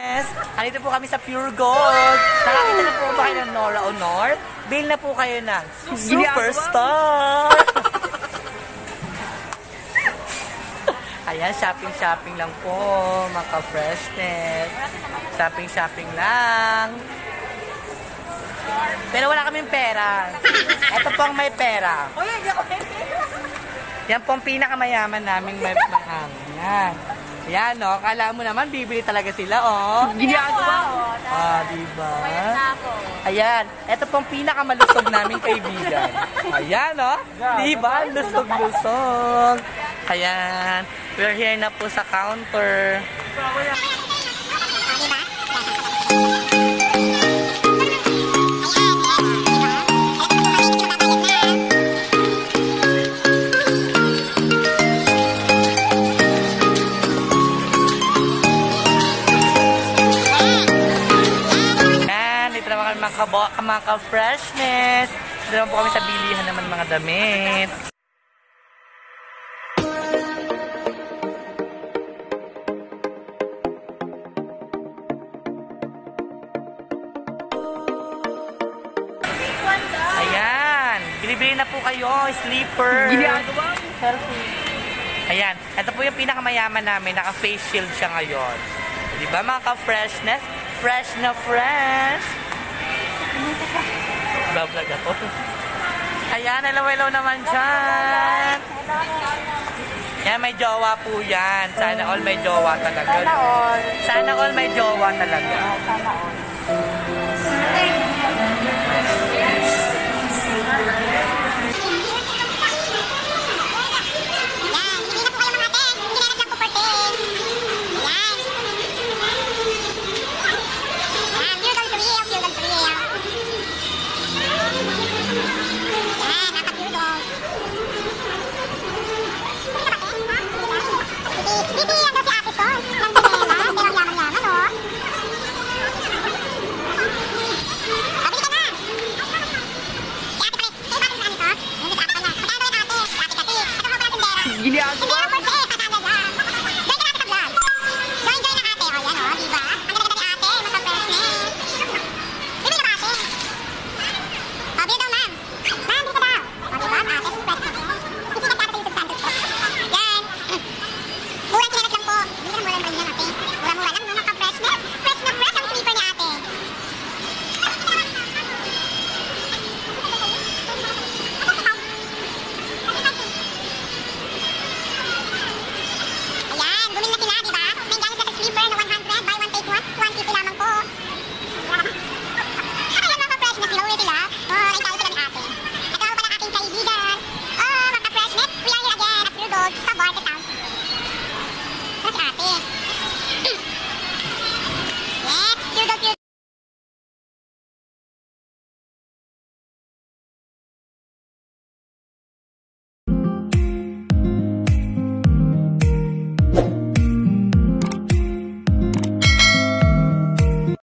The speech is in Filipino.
Yes, andito po kami sa Pure Gold. Nakakita na po ba kayo ng Nora Honor? Bill na po kayo ng Superstar! Ayan, shopping-shopping lang po, mga ka-freshness. Shopping-shopping lang. Pero wala kaming pera. Ito po ang may pera. Yan po ang pinakamayaman naming may mahangan. Yan, no? Kala mo naman, bibili talaga sila, oh. Ginagawa ko. Ah, diba? ako. Ayan, ito pong pinakamalusog naming kaibigan. Ayan, oh. Diba? Lusog-lusog. Ayan. We're here na po sa counter. Kabo, mga ka-freshness. Dito naman po kami sa bilihan naman mga damit. Ayan, bilibili na po kayo, sleeper. Selfie. Ayan, ito po yung pinakamayaman namin, naka-face shield siya ngayon. Di ba mga ka-freshness? Fresh na fresh! Vlog ako. Ayan, hello-hello naman dyan. Yan, may jowa po yan. Sana all may jowa talaga. Sana all. Sana all may jowa talaga. Sana all. Gili yardım? quantity lamang po.